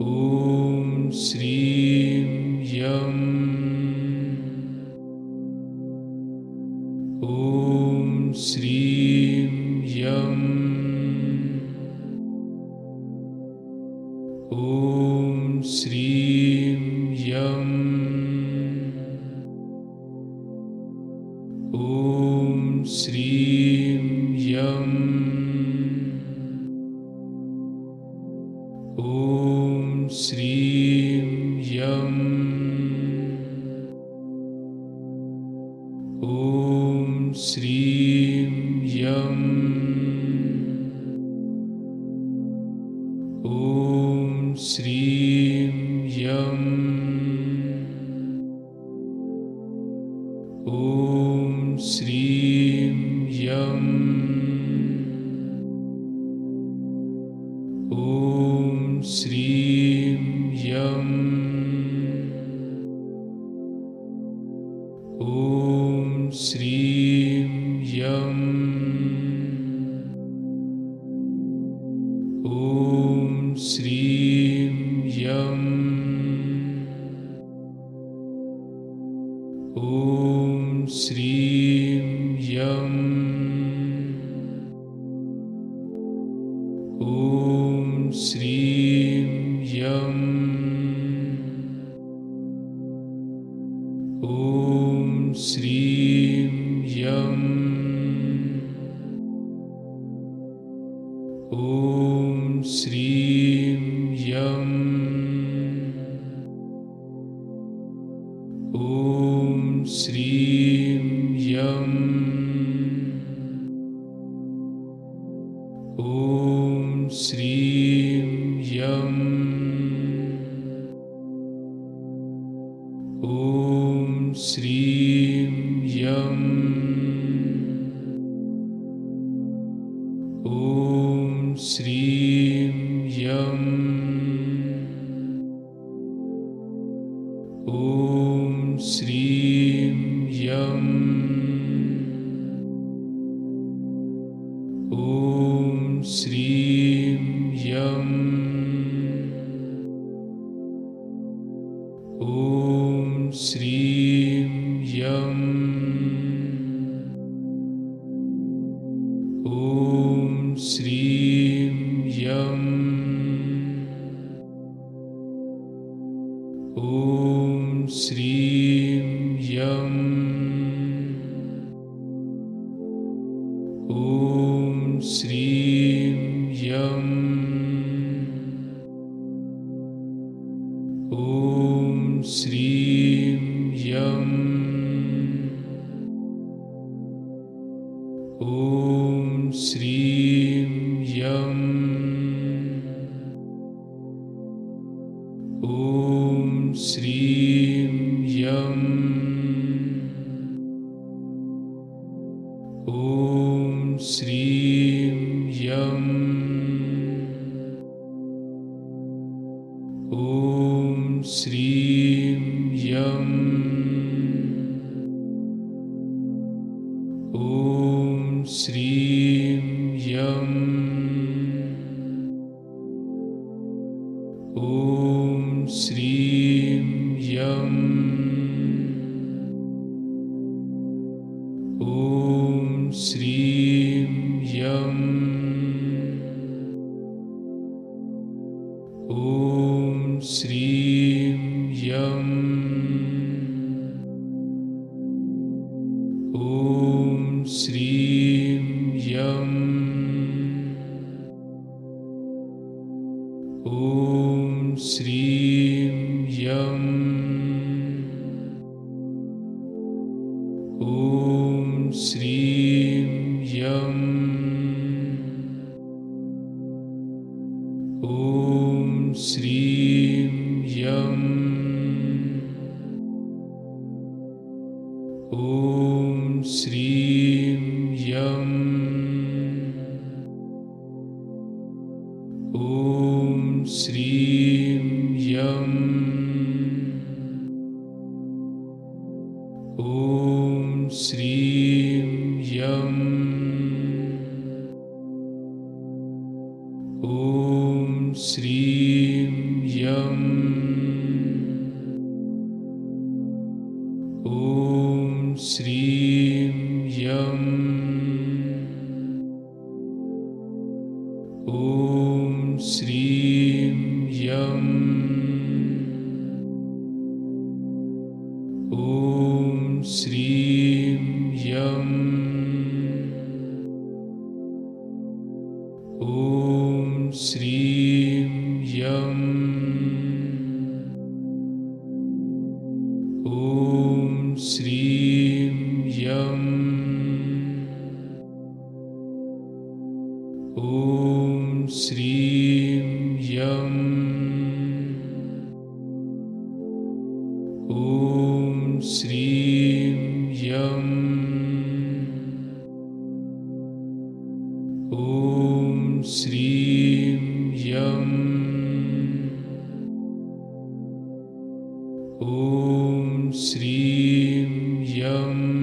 ॐ श्रीं यम् ॐ श्रीं यम् ॐ श्रीं यम् ॐ श्रीं यम् ं यं ॐ श्रीं यं ॐ श्रीं यम् ॐ श्रीं यं ॐ श्री ॐ श्रीं यम्। ॐ श्रीं यम्। ॐ श्रीं यम्। ॐ श्रीं यम् श्रीं यम्। ॐ श्रीं यम्। ॐ श्रीं यम्। ॐ श्रीं ॐ श्रीं यम् ॐ श्रीं यम् ॐ श्रीं यम् ॐ श्रीं यम् ॐ श्रीं यम्। ॐ श्रीं यम्। ॐ श्रीं यम्। ॐ श्रीं यम् ॐ श्रीं यम् ॐ श्रीं यम् ॐ श्रीं यम् ॐ श्रीं यम्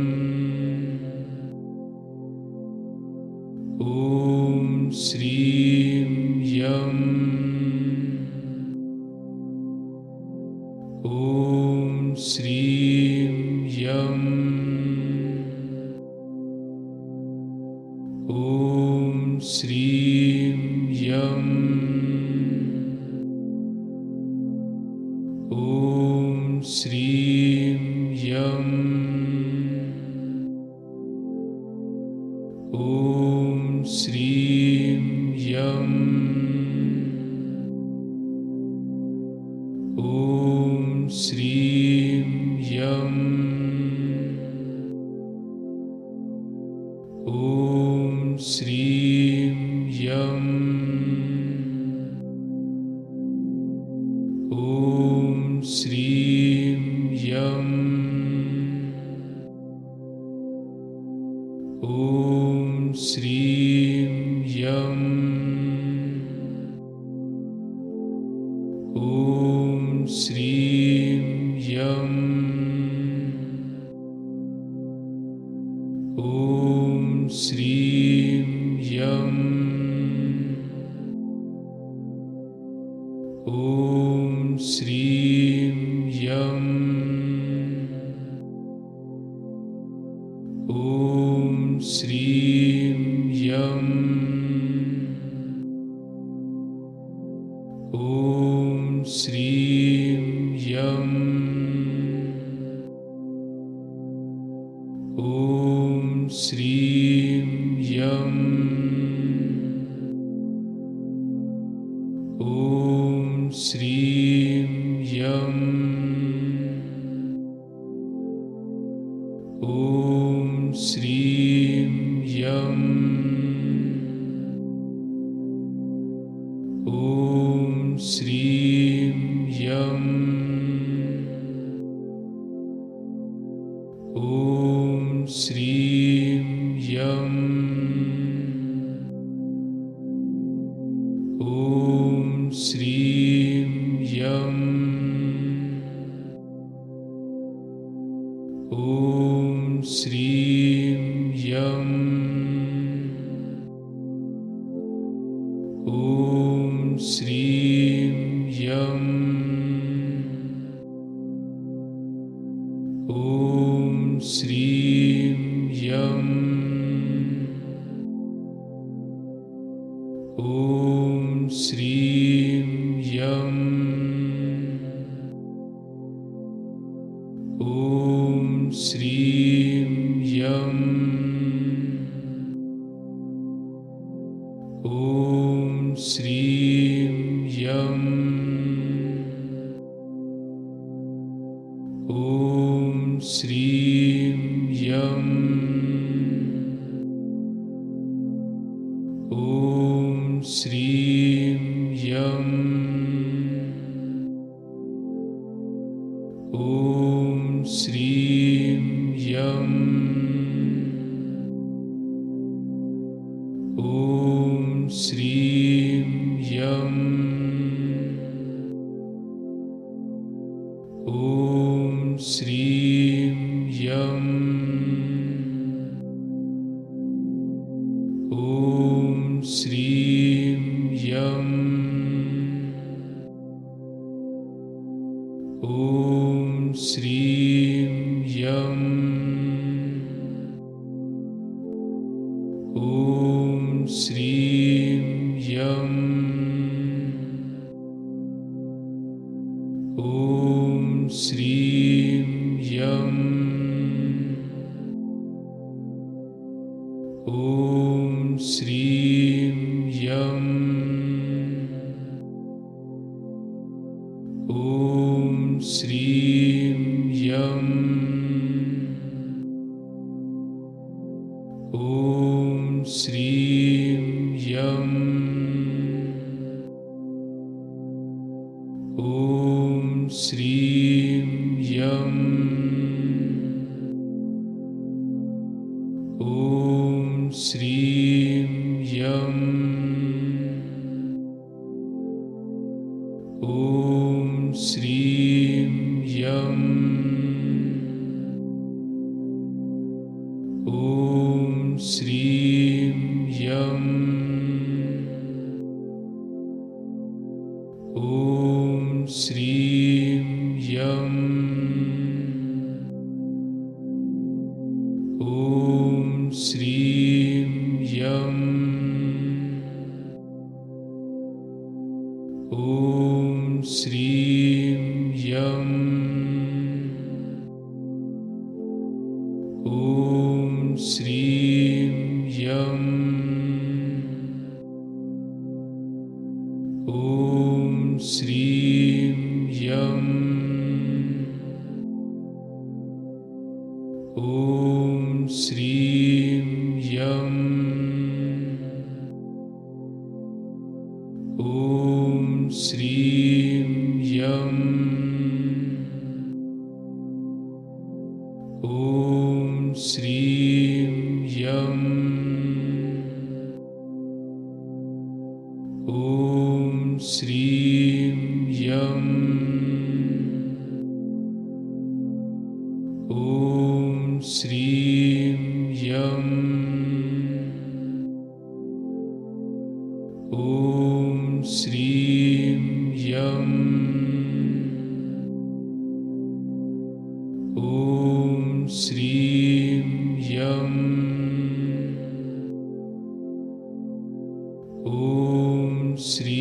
श्रीं यम् ॐ श्रीं यम् ॐ श्रीं यम् ॐ श्रीं यम् ॐ श्रीं यम् ॐ श्रीं यम् ॐ श्रीं यम् ॐ श्रीं यम् श्रीं यम् ॐ श्रीं यम् ॐ श्रीं यम् ॐ श्रीं यम् ॐ श्रीं यम् ॐ श्रीं यम् ॐ श्रीं यम् ॐ श्रीं ॐ श्रीं यम्। ॐ श्रीं यम्। ॐ श्रीं यम्। ॐ श्रीं यम् ॐ श्रीं यम्। ॐ श्रीं यम्। ॐ श्रीं यम्। ॐ श्रीं श्रीं